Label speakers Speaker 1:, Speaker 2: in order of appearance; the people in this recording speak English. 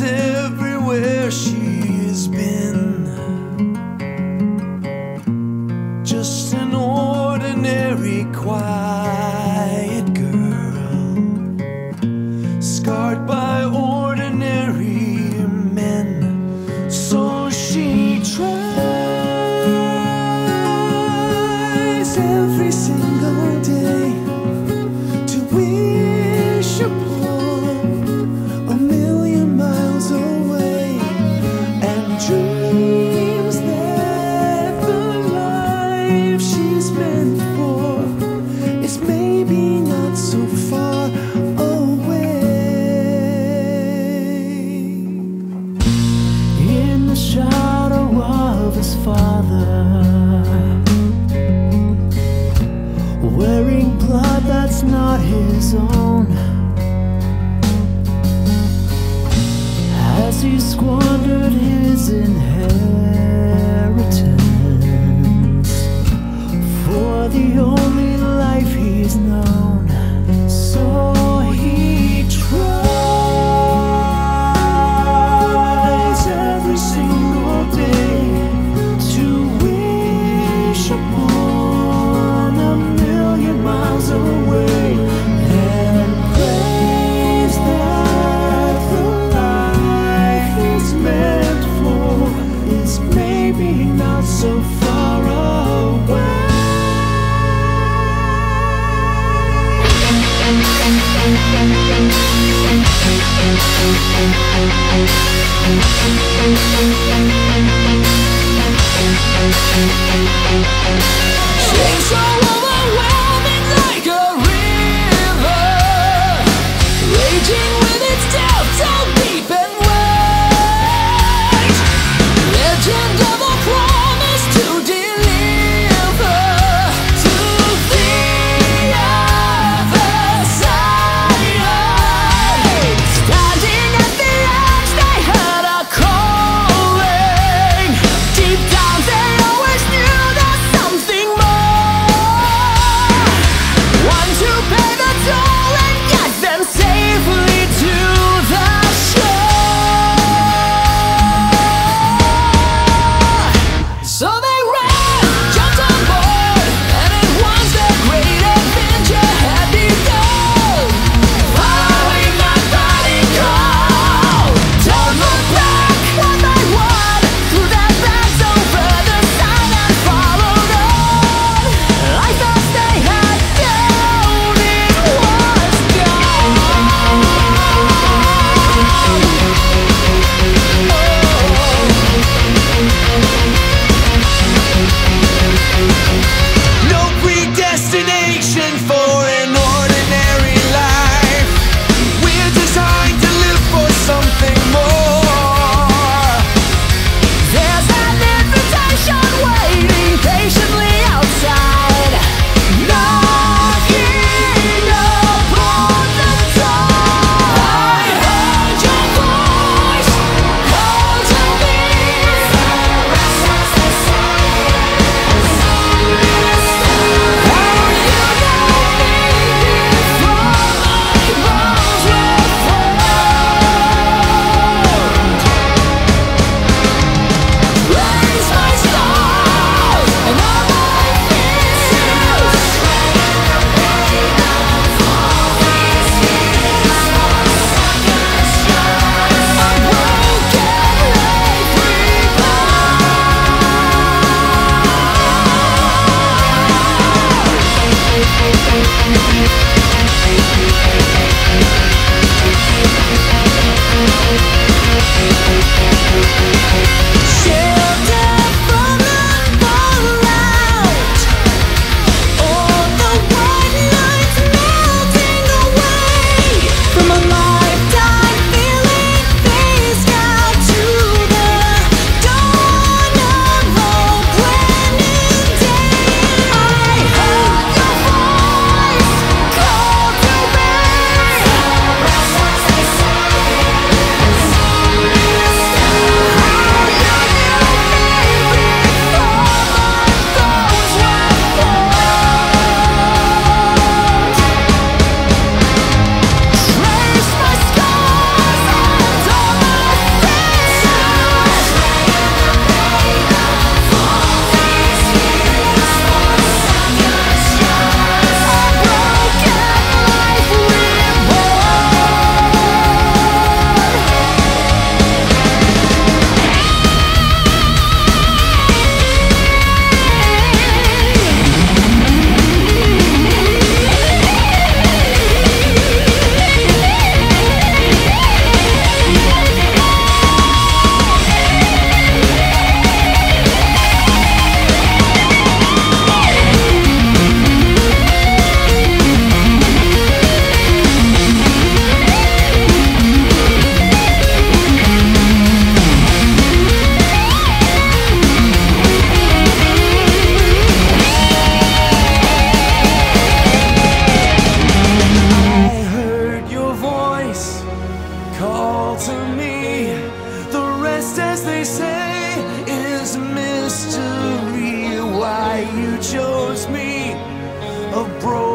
Speaker 1: everywhere she has been. Wearing blood that's not his own. As he squandered his inheritance. For the only life he's known. call to me. The rest, as they say, is mystery. Why you chose me, a broken.